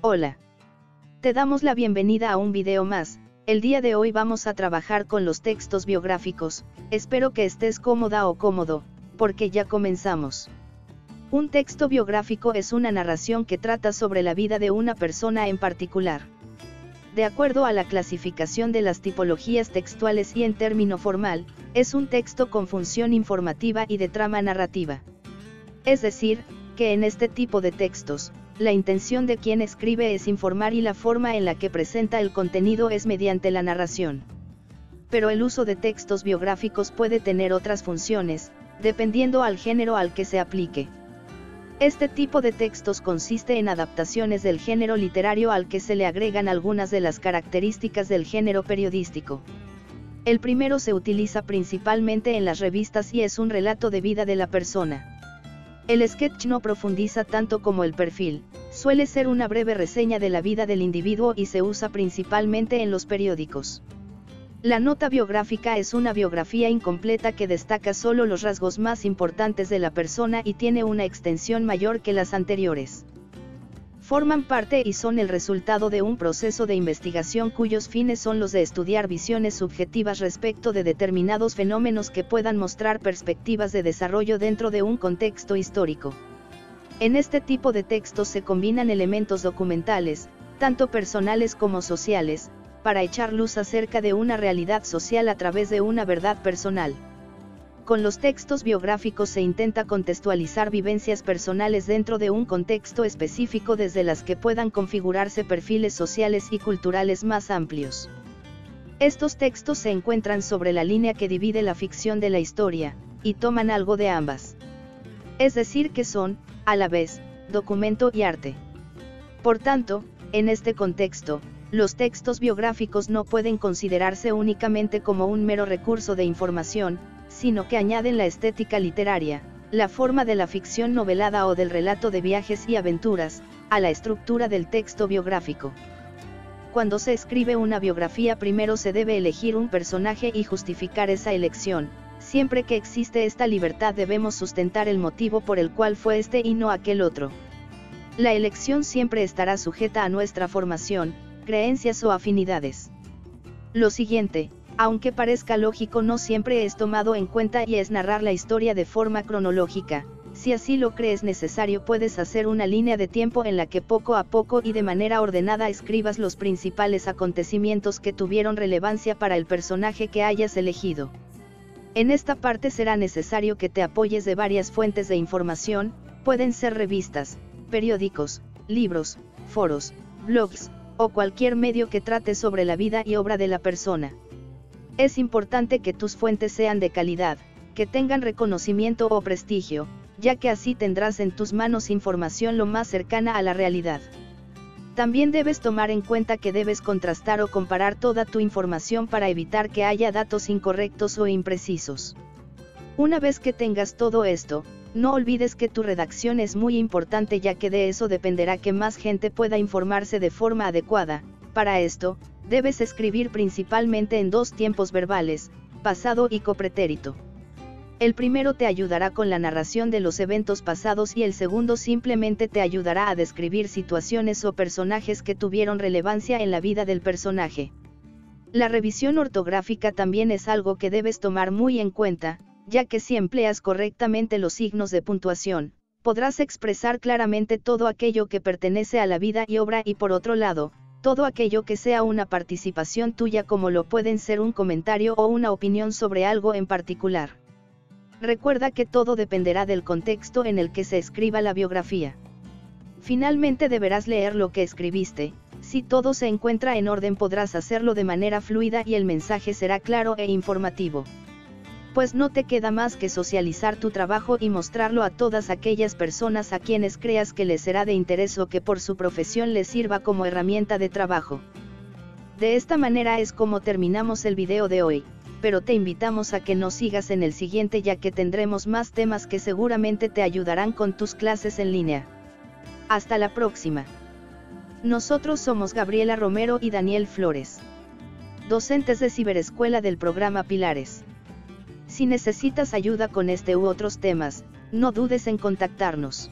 Hola. Te damos la bienvenida a un video más, el día de hoy vamos a trabajar con los textos biográficos, espero que estés cómoda o cómodo, porque ya comenzamos. Un texto biográfico es una narración que trata sobre la vida de una persona en particular. De acuerdo a la clasificación de las tipologías textuales y en término formal, es un texto con función informativa y de trama narrativa. Es decir, que en este tipo de textos, la intención de quien escribe es informar y la forma en la que presenta el contenido es mediante la narración. Pero el uso de textos biográficos puede tener otras funciones, dependiendo al género al que se aplique. Este tipo de textos consiste en adaptaciones del género literario al que se le agregan algunas de las características del género periodístico. El primero se utiliza principalmente en las revistas y es un relato de vida de la persona. El sketch no profundiza tanto como el perfil, suele ser una breve reseña de la vida del individuo y se usa principalmente en los periódicos. La nota biográfica es una biografía incompleta que destaca solo los rasgos más importantes de la persona y tiene una extensión mayor que las anteriores forman parte y son el resultado de un proceso de investigación cuyos fines son los de estudiar visiones subjetivas respecto de determinados fenómenos que puedan mostrar perspectivas de desarrollo dentro de un contexto histórico. En este tipo de textos se combinan elementos documentales, tanto personales como sociales, para echar luz acerca de una realidad social a través de una verdad personal. Con los textos biográficos se intenta contextualizar vivencias personales dentro de un contexto específico desde las que puedan configurarse perfiles sociales y culturales más amplios. Estos textos se encuentran sobre la línea que divide la ficción de la historia, y toman algo de ambas. Es decir, que son, a la vez, documento y arte. Por tanto, en este contexto, los textos biográficos no pueden considerarse únicamente como un mero recurso de información, sino que añaden la estética literaria, la forma de la ficción novelada o del relato de viajes y aventuras, a la estructura del texto biográfico. Cuando se escribe una biografía primero se debe elegir un personaje y justificar esa elección, siempre que existe esta libertad debemos sustentar el motivo por el cual fue este y no aquel otro. La elección siempre estará sujeta a nuestra formación, creencias o afinidades. Lo siguiente, aunque parezca lógico no siempre es tomado en cuenta y es narrar la historia de forma cronológica, si así lo crees necesario puedes hacer una línea de tiempo en la que poco a poco y de manera ordenada escribas los principales acontecimientos que tuvieron relevancia para el personaje que hayas elegido. En esta parte será necesario que te apoyes de varias fuentes de información, pueden ser revistas, periódicos, libros, foros, blogs, o cualquier medio que trate sobre la vida y obra de la persona. Es importante que tus fuentes sean de calidad, que tengan reconocimiento o prestigio, ya que así tendrás en tus manos información lo más cercana a la realidad. También debes tomar en cuenta que debes contrastar o comparar toda tu información para evitar que haya datos incorrectos o imprecisos. Una vez que tengas todo esto, no olvides que tu redacción es muy importante ya que de eso dependerá que más gente pueda informarse de forma adecuada. Para esto, debes escribir principalmente en dos tiempos verbales, pasado y copretérito. El primero te ayudará con la narración de los eventos pasados y el segundo simplemente te ayudará a describir situaciones o personajes que tuvieron relevancia en la vida del personaje. La revisión ortográfica también es algo que debes tomar muy en cuenta, ya que si empleas correctamente los signos de puntuación, podrás expresar claramente todo aquello que pertenece a la vida y obra y por otro lado, todo aquello que sea una participación tuya como lo pueden ser un comentario o una opinión sobre algo en particular. Recuerda que todo dependerá del contexto en el que se escriba la biografía. Finalmente deberás leer lo que escribiste, si todo se encuentra en orden podrás hacerlo de manera fluida y el mensaje será claro e informativo pues no te queda más que socializar tu trabajo y mostrarlo a todas aquellas personas a quienes creas que les será de interés o que por su profesión les sirva como herramienta de trabajo. De esta manera es como terminamos el video de hoy, pero te invitamos a que nos sigas en el siguiente ya que tendremos más temas que seguramente te ayudarán con tus clases en línea. Hasta la próxima. Nosotros somos Gabriela Romero y Daniel Flores. Docentes de Ciberescuela del programa Pilares. Si necesitas ayuda con este u otros temas, no dudes en contactarnos.